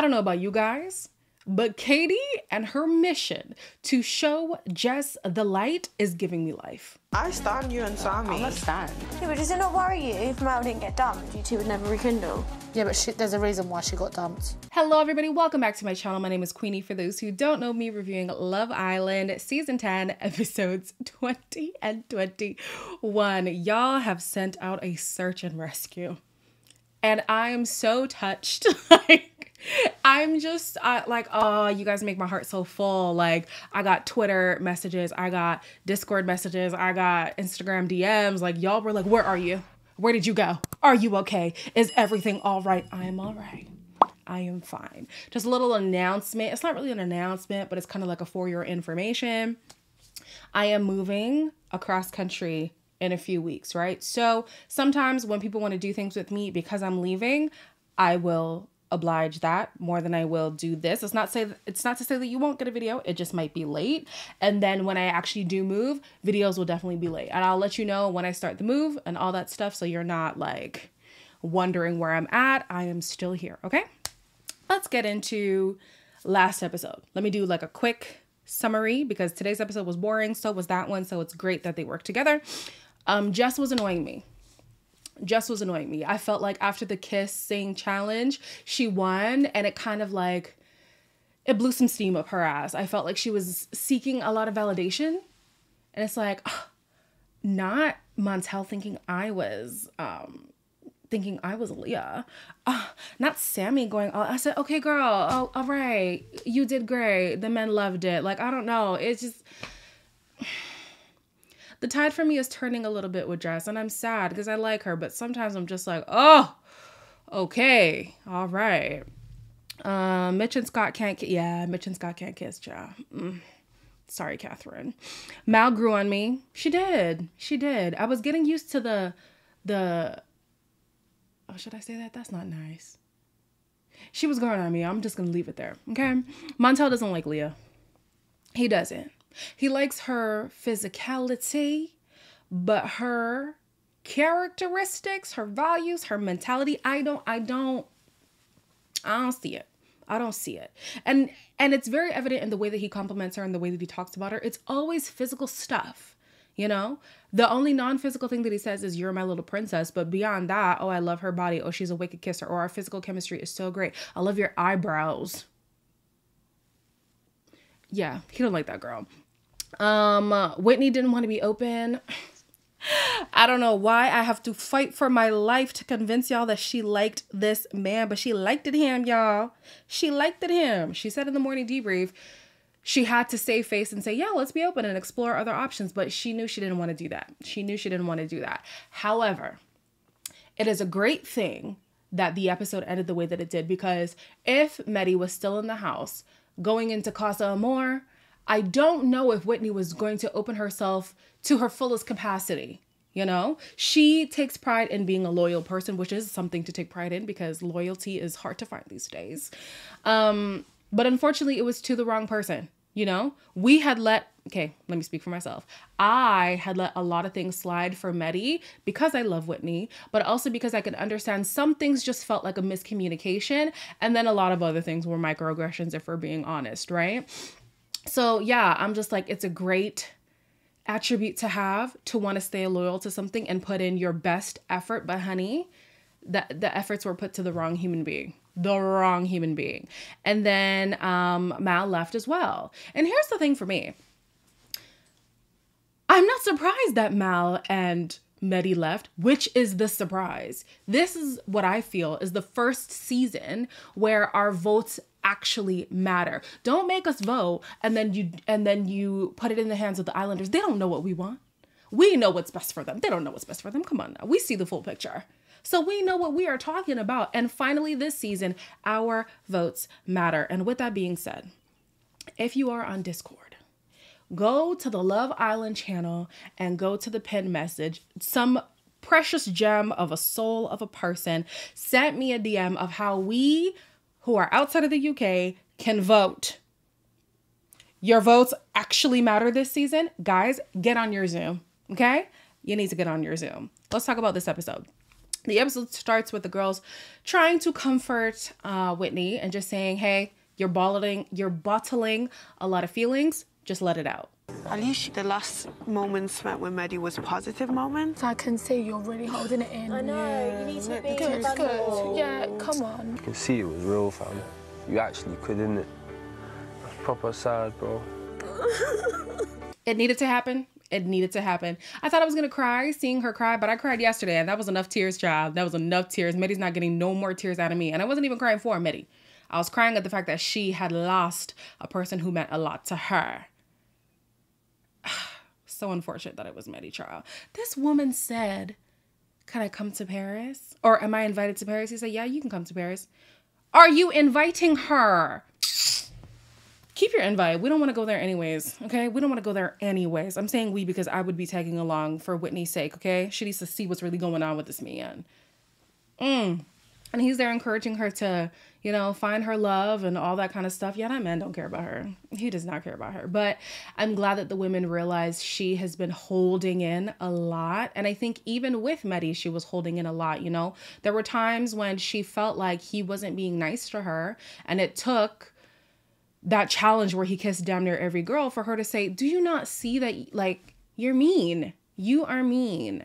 I don't know about you guys, but Kady and her mission to show Jess the light is giving me life. I stand you and Sammy. I'm a stan. Yeah, but does it not worry you if Mel didn't get dumped? You two would never rekindle. Yeah, but she, there's a reason why she got dumped. Hello, everybody. Welcome back to my channel. My name is Queenie. For those who don't know me, reviewing Love Island season 10, episodes 20 and 21. Y'all have sent out a search and rescue, and I am so touched. like, I'm just like, oh, you guys make my heart so full. Like, I got Twitter messages, I got Discord messages, I got Instagram DMs. Like, y'all were like, where are you? Where did you go? Are you okay? Is everything all right? I am all right. I am fine. Just a little announcement. It's not really an announcement, but it's kind of like a for your information. I am moving across country in a few weeks, right? So sometimes when people want to do things with me because I'm leaving, I will oblige that more than I will do this. It's not say it's not to say that you won't get a video. It just might be late. And then when I actually do move, videos will definitely be late. And I'll let you know when I start the move and all that stuff so you're not like wondering where I'm at. I am still here, okay? Let's get into last episode. Let me do like a quick summary because today's episode was boring, so was that one, so it's great that they work together. Um Jess was annoying me. Jess was annoying me. I felt like after the kissing challenge, she won and it kind of like it blew some steam up her ass. I felt like she was seeking a lot of validation. And it's like not Montel thinking I was um thinking I was Leah. Not Sammy going, oh, I said, okay, girl, oh, all right, you did great. The men loved it. Like, I don't know. It's just, the tide for me is turning a little bit with Jess, and I'm sad because I like her, but sometimes I'm just like, oh, okay, all right. Um, Mitch and Scott can't, ki- yeah, Mitch and Scott can't kiss, yeah. Mm. Sorry, Catherine. Mal grew on me. She did. She did. I was getting used to the, the, oh, should I say that? That's not nice. She was growing on me. I'm just gonna leave it there. Okay. Montel doesn't like Leah. He doesn't. He likes her physicality, but her characteristics, her values, her mentality, I don't I don't I don't see it. I don't see it. And and it's very evident in the way that he compliments her and the way that he talks about her. It's always physical stuff. You know, the only non physical thing that he says is, You're my little princess. But beyond that, oh, I love her body. Oh, she's a wicked kisser. Or our physical chemistry is so great. I love your eyebrows. Yeah, he don't like that girl. Um, Whitney didn't want to be open. I don't know why I have to fight for my life to convince y'all that she liked this man, but she liked it him, y'all. She liked it him. She said in the morning debrief, she had to save face and say, Yeah, let's be open and explore other options. But she knew she didn't want to do that. She knew she didn't want to do that. However, it is a great thing that the episode ended the way that it did because if Mehdi was still in the house going into Casa Amor, I don't know if Whitney was going to open herself to her fullest capacity. You know, she takes pride in being a loyal person, which is something to take pride in because loyalty is hard to find these days. Um, but unfortunately, it was to the wrong person. You know, we had let, okay, let me speak for myself. I had let a lot of things slide for Mehdi because I love Whitney, but also because I could understand some things just felt like a miscommunication. And then a lot of other things were microaggressions, if we're being honest, right? So, yeah, I'm just like, it's a great attribute to have to want to stay loyal to something and put in your best effort. But, honey, the, the efforts were put to the wrong human being the wrong human being. And then um, Mal left as well. And here's the thing for me I'm not surprised that Mal and Mehdi left, which is the surprise. This is what I feel is the first season where our votes actually matter. Don't make us vote and then you and then you put it in the hands of the islanders. They don't know what we want. We know what's best for them. They don't know what's best for them. Come on now. We see the full picture. So we know what we are talking about. And finally, this season, our votes matter. And with that being said, if you are on Discord, go to the Love Island channel and go to the pin message. Some precious gem of a soul of a person sent me a DM of how we who are outside of the UK can vote. Your votes actually matter this season. Guys, get on your Zoom, okay? You need to get on your Zoom. Let's talk about this episode. The episode starts with the girls trying to comfort uh, Whitney and just saying, "Hey, you're bottling, you're bottling a lot of feelings. Just let it out." At least the last moments spent with Mehdi was positive moments. I can see you're really holding it in. I know, you need to be Good, good. Yeah, come on. You can see it was real, fam. You actually could, innit? That's proper sad, bro. It needed to happen. It needed to happen. I thought I was gonna cry seeing her cry, but I cried yesterday, and that was enough tears, child. That was enough tears. Mehdi's not getting no more tears out of me, and I wasn't even crying for Mehdi. I was crying at the fact that she had lost a person who meant a lot to her. so unfortunate that it was Mehdi, child. This woman said, "Can I come to Paris? Or am I invited to Paris?" He said, "Yeah, you can come to Paris." Are you inviting her? keep your invite. We don't want to go there anyways, okay? We don't want to go there anyways. I'm saying we because I would be tagging along for Whitney's sake, okay? She needs to see what's really going on with this man. Mm. And he's there encouraging her to, you know, find her love and all that kind of stuff. Yeah, that man don't care about her. He does not care about her. But I'm glad that the women realize she has been holding in a lot. And I think even with Mehdi, she was holding in a lot, you know? There were times when she felt like he wasn't being nice to her. And it took that challenge where he kissed damn near every girl for her to say, Do you not see that, like, you're mean? You are mean.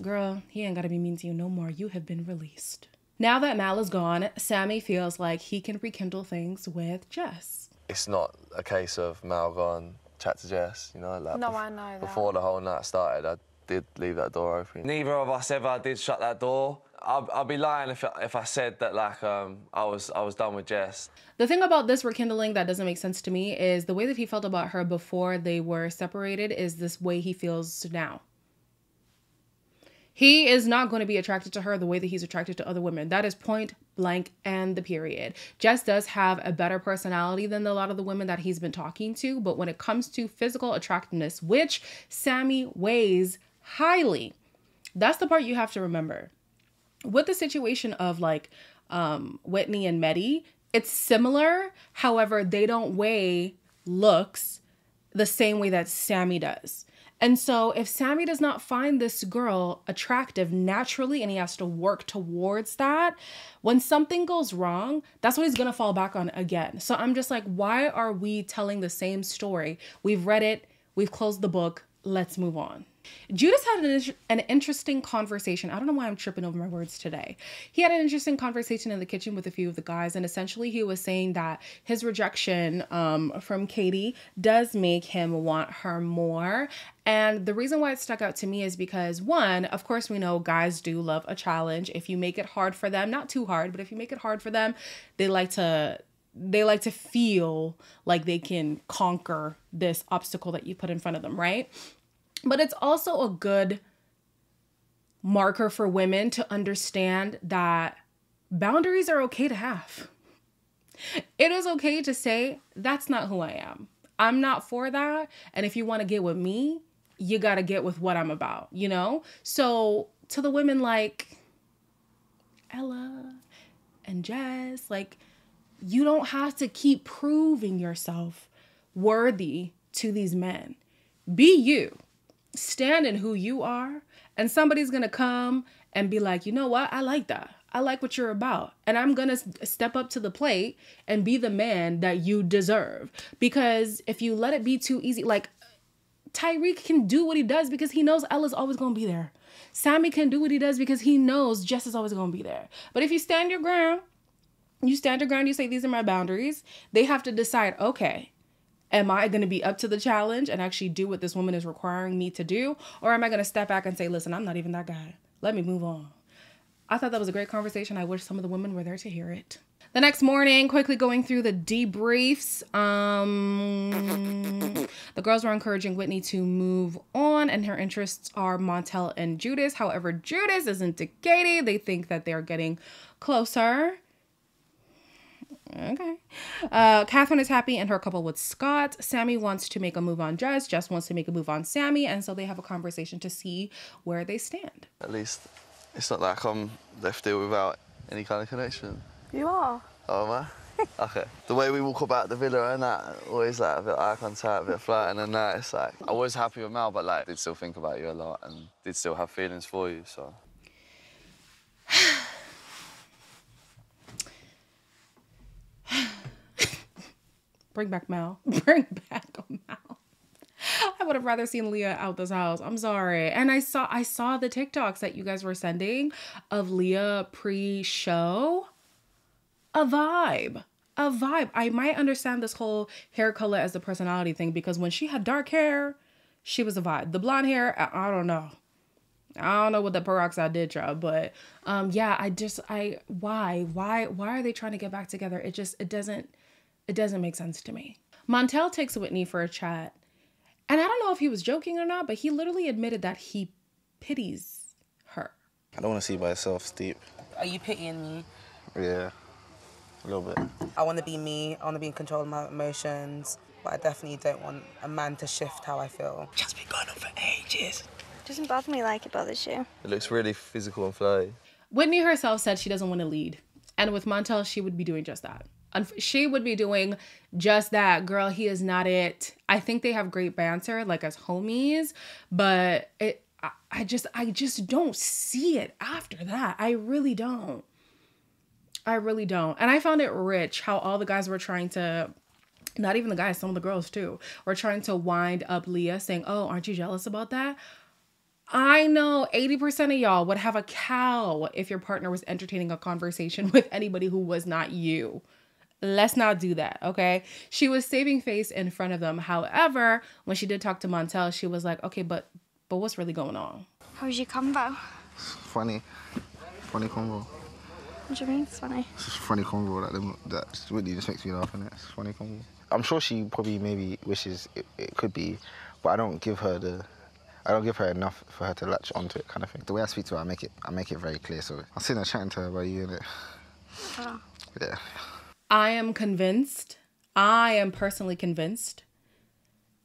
Girl, he ain't gotta be mean to you no more. You have been released. Now that Mal is gone, Sammy feels like he can rekindle things with Jess. it's not a case of Mal gone, chat to Jess, you know, like No, bef- I know that. before the whole night started, I did leave that door open. Neither of us ever did shut that door. I'll, I'll be lying if, if I said that like um, I was I was done with Jess. The thing about this rekindling that doesn't make sense to me is the way that he felt about her before they were separated is this way he feels now. He is not going to be attracted to her the way that he's attracted to other women. That is point blank and the period. Jess does have a better personality than a lot of the women that he's been talking to, but when it comes to physical attractiveness, which Sammy weighs highly, that's the part you have to remember with the situation of like um Whitney and Mehdi, it's similar. However, they don't weigh looks the same way that Sammy does. And so if Sammy does not find this girl attractive naturally and he has to work towards that, when something goes wrong, that's what he's to fall back on again. So I'm just like, why are we telling the same story? We've read it, we've closed the book, let's move on. Judas had an, an interesting conversation. I don't know why I'm tripping over my words today. He had an interesting conversation in the kitchen with a few of the guys, and essentially he was saying that his rejection um, from Kady does make him want her more. And the reason why it stuck out to me is because, one, of course, we know guys do love a challenge. If you make it hard for them, not too hard, but if you make it hard for them, they like to they like to feel like they can conquer this obstacle that you put in front of them, right? But it's also a good marker for women to understand that boundaries are okay to have. It is okay to say, that's not who I am. I'm not for that. And if you want to get with me, you got to get with what I'm about, you know? So to the women like Ella and Jess, like, you don't have to keep proving yourself worthy to these men. Be you stand in who you are and somebody's gonna come and be like you know what? I like that. I like what you're about. And i'm gonna step up to the plate and be the man that you deserve. Because if you let it be too easy like tyrique can do what he does because he knows ella's always gonna be there. Sammy can do what he does because he knows jess is always gonna be there. But if you stand your ground you stand your ground you say these are my boundaries. They have to decide okay Am I going to be up to the challenge and actually do what this woman is requiring me to do? Or am I going to step back and say, listen, I'm not even that guy. Let me move on. I thought that was a great conversation. I wish some of the women were there to hear it. The next morning, quickly going through the debriefs, um, the girls were encouraging Whitney to move on, and her interests are Montel and Judas. However, Judas isn't to Kady. They think that they're getting closer. Okay. Uh, Catherine is happy in her couple with Scott. Sammy wants to make a move on Jess. Jess wants to make a move on Sammy. And so they have a conversation to see where they stand. At least it's not like I'm left here without any kind of connection. You are. Oh, am I? okay. The way we walk about the villa and that, always like a bit of eye contact, a bit of flirting and that, it's like, I was happy with Mal, but like, did still think about you a lot and did still have feelings for you, so. Bring back Mel. Bring back Mel. I would have rather seen Leah out this house. I'm sorry. And I saw I saw the TikToks that you guys were sending of Leah pre-show. A vibe. A vibe. I might understand this whole hair color as the personality thing because when she had dark hair, she was a vibe. The blonde hair, I, I don't know. I don't know what the peroxide did, y'all, but um, yeah, I just I why why why are they trying to get back together? It just it doesn't it doesn't make sense to me. Montel takes Whitney for a chat, and I don't know if he was joking or not, but he literally admitted that he pities her. I don't want to see by yourself, Steve. Are you pitying me? Yeah, a little bit. I want to be me. I want to be in control of my emotions, but I definitely don't want a man to shift how I feel. Just been going on for ages. Doesn't bother me like it bothers you. It looks really physical and flowy. Whitney herself said she doesn't want to lead. And with Montel, she would be doing just that. She would be doing just that. Girl, he is not it. I think they have great banter, like as homies, but it, I, I just, I just don't see it after that. I really don't. I really don't. And I found it rich how all the guys were trying to not even the guys, some of the girls too, were trying to wind up Leah saying, Oh, aren't you jealous about that? I know 80% of y'all would have a cow if your partner was entertaining a conversation with anybody who was not you. Let's not do that, okay? She was saving face in front of them. However, when she did talk to Montel, she was like, okay, but but what's really going on? How's your convo? Funny. Funny convo. What do you mean it's funny? It's just funny convo that, them- that Whitney just makes me laugh, innit? It's funny convo. I'm sure she probably maybe wishes it, it could be, but I don't give her the I don't give her enough for her to latch onto it, kind of thing. The way I speak to her, I make it, I make it very clear. So I'm sitting there chatting to her about you, and it, Oh. yeah. I am convinced, I am personally convinced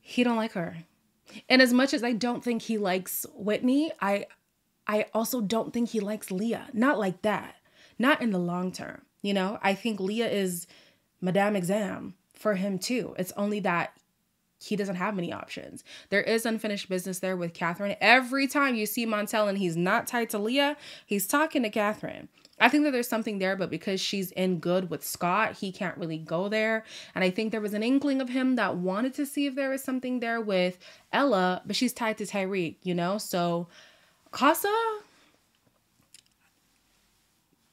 he don't like her. And as much as I don't think he likes Whitney, I I also don't think he likes Leah. Not like that. Not in the long term. You know, I think Leah is Madame Exam for him too. It's only that he doesn't have many options. There is unfinished business there with Catherine. Every time you see Montel and he's not tied to Leah, he's talking to Catherine. I think that there's something there, but because she's in good with Scott, he can't really go there. And I think there was an inkling of him that wanted to see if there was something there with Ella, but she's tied to Tyrique, you know? So Casa,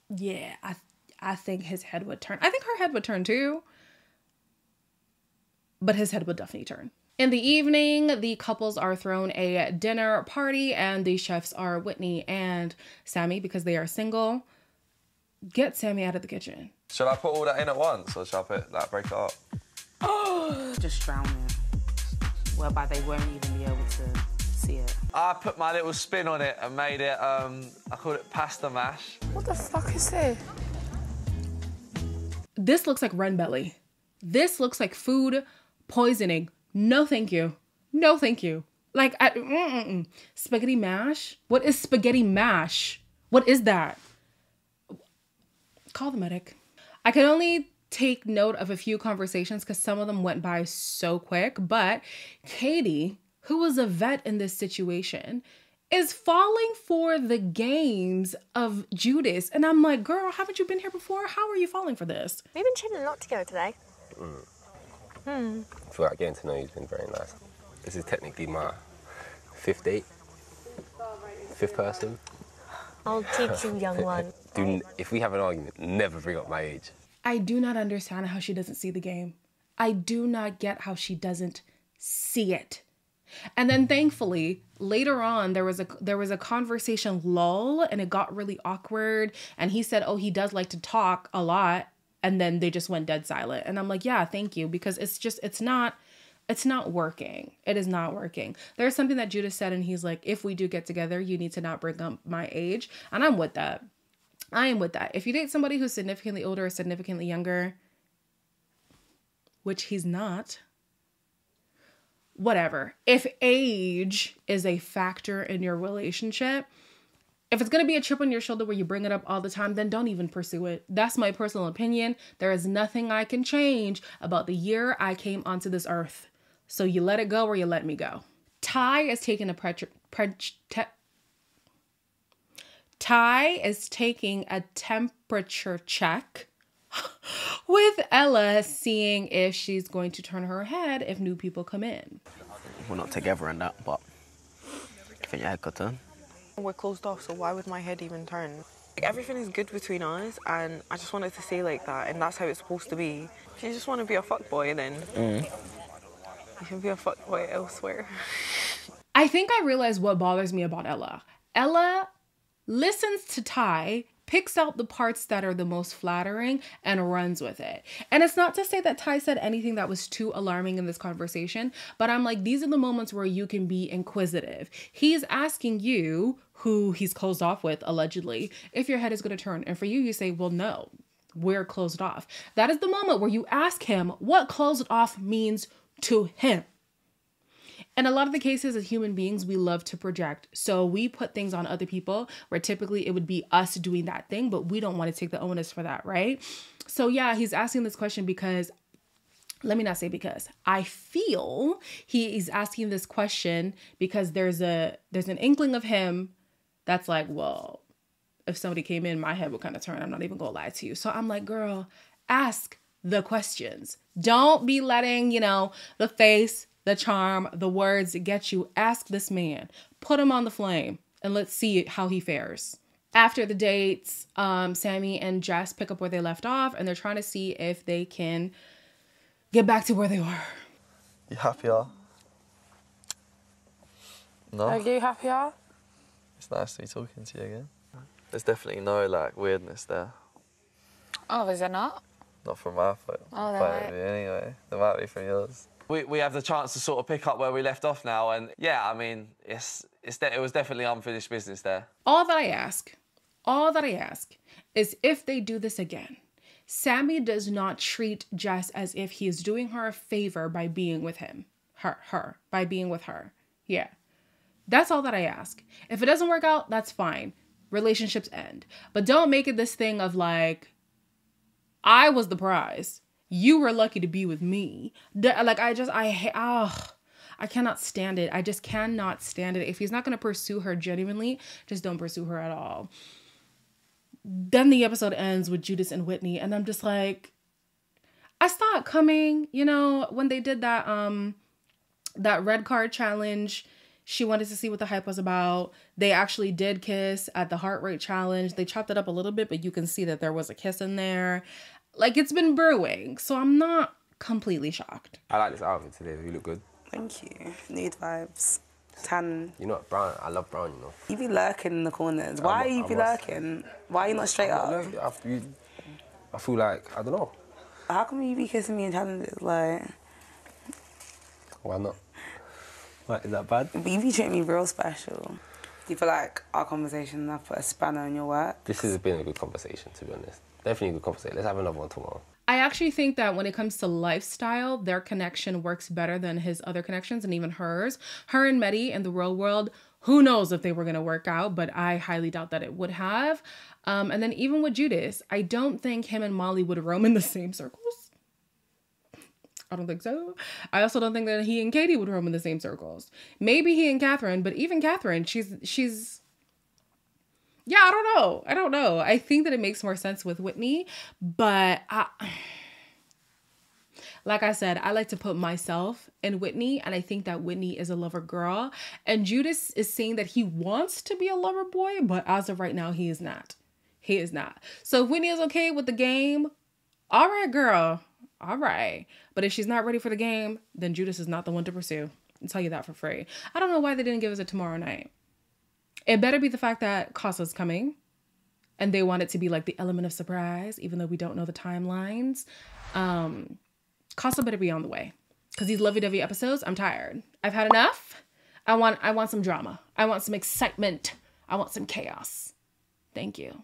yeah, I I think his head would turn. I think her head would turn too. But his head would definitely turn. In the evening, the couples are thrown a dinner party, and the chefs are Whitney and Sammy because they are single. Get Sammy out of the kitchen. Should I put all that in at once, or should I put like break it up? Just drown it, whereby they won't even be able to see it. I put my little spin on it and made it. Um, I called it pasta mash. What the fuck is this? This looks like run belly. This looks like food poisoning. No, thank you. No, thank you. Like, I, mm-mm-mm. spaghetti mash? What is spaghetti mash? What is that? Call the medic. I can only take note of a few conversations because some of them went by so quick, but Kady, who was a vet in this situation, is falling for the games of Judas. And I'm like, girl, haven't you been here before? How are you falling for this? We've been chilling a lot together today. I feel like getting to know you's been very nice. This is technically my fifth date, fifth person. I'll teach you, young one. Do if we have an argument, never bring up my age. I do not understand how she doesn't see the game. I do not get how she doesn't see it. And then thankfully, later on there was a there was a conversation lull and it got really awkward and he said, "Oh, he does like to talk a lot." And then they just went dead silent. And I'm like, "Yeah, thank you because it's just it's not it's not working. It is not working. There's something that Judas said and he's like, "If we do get together, you need to not bring up my age." And I'm with that. I am with that. If you date somebody who's significantly older or significantly younger, which he's not, whatever. If age is a factor in your relationship, if it's going to be a chip on your shoulder where you bring it up all the time, then don't even pursue it. That's my personal opinion. There is nothing I can change about the year I came onto this earth. So you let it go or you let me go. Ty is taking a pre- pre- te- Ty is taking a temperature check. with Ella seeing if she's going to turn her head if new people come in. We're not together in that, but I think your head could turn. We're closed off, so why would my head even turn? Like, everything is good between us, and I just wanted to say like that, and that's how it's supposed to be. If you just want to be a fuckboy, then mm. You can be a fuckboy elsewhere. I think I realize what bothers me about Ella. Ella listens to Ty, picks out the parts that are the most flattering, and runs with it. And it's not to say that Ty said anything that was too alarming in this conversation, but I'm like, these are the moments where you can be inquisitive. He's asking you, who he's closed off with, allegedly, if your head is going to turn. And for you, you say, well, no, we're closed off. That is the moment where you ask him what closed off means to him. In a lot of the cases as human beings, we love to project. So we put things on other people where typically it would be us doing that thing, but we don't want to take the onus for that, right? So yeah, he's asking this question because let me not say because i feel he is asking this question because there's a there's an inkling of him that's like well if somebody came in my head would kind of turn i'm not even gonna lie to you so i'm like girl ask the questions don't be letting you know the face the charm the words get you ask this man put him on the flame and let's see how he fares after the dates um sammy and jess pick up where they left off and they're trying to see if they can get back to where they were You happier? No. Are you happier? It's nice to be talking to you again. There's definitely no like weirdness there. Oh, is there not? Not from my oh, point, Oh, point right. of view anyway. There might be from yours. We, we have the chance to sort of pick up where we left off now, and yeah, I mean, it's it's de- it was definitely unfinished business there. all that I ask, all that I ask is if they do this again, Sammy does not treat Jess as if he is doing her a favor by being with him. Her, her, by being with her. Yeah. That's all that I ask. If it doesn't work out, that's fine. Relationships end. But don't make it this thing of like, I was the prize. You were lucky to be with me. Like, I just, I hate, oh, I cannot stand it. I just cannot stand it. If he's not going to pursue her genuinely, just don't pursue her at all. Then the episode ends with Judas and Whitney, and I'm just like, I saw it coming, you know, when they did that, um, that red card challenge. She wanted to see what the hype was about. They actually did kiss at the heart rate challenge. They chopped it up a little bit, but you can see that there was a kiss in there. Like it's been brewing, so I'm not completely shocked. I like this outfit today. You look good. Thank you. Nude vibes. Tan. You're not brown? I love brown. You know. You be lurking in the corners. Why I'm- are you be lurking? Why are you not straight I'm up? not. I, you, I feel like I don't know. How come you be kissing me and in challenges? Like, Why not? What, is that bad? but you be treating me real special. Do you feel like our conversation have put a spanner in your work? This has been a good conversation, to be honest. Definitely a good conversation. Let's have another one tomorrow. I actually think that when it comes to lifestyle, their connection works better than his other connections and even hers. Her and Mehdi in the real world, who knows if they were going to work out, but I highly doubt that it would have. Um, and then even with Judas, I don't think him and Molly would roam in the same circles. I don't think so. I also don't think that he and Kady would roam in the same circles. Maybe he and Catherine, but even Catherine, she's she's yeah, I don't know. I don't know. I think that it makes more sense with Whitney, but I, like I said, I like to put myself in Whitney, and I think that Whitney is a lover girl, and Judas is saying that he wants to be a lover boy, but as of right now, he is not. He is not. So if Whitney is okay with the game, all right, girl, all right. But if she's not ready for the game, then Judas is not the one to pursue. I'll tell you that for free. I don't know why they didn't give us a tomorrow night. It better be the fact that Casa's coming and they want it to be like the element of surprise, even though we don't know the timelines. Um, Casa better be on the way because these lovey-dovey episodes, I'm tired. I've had enough. I want, I want some drama. I want some excitement. I want some chaos. Thank you.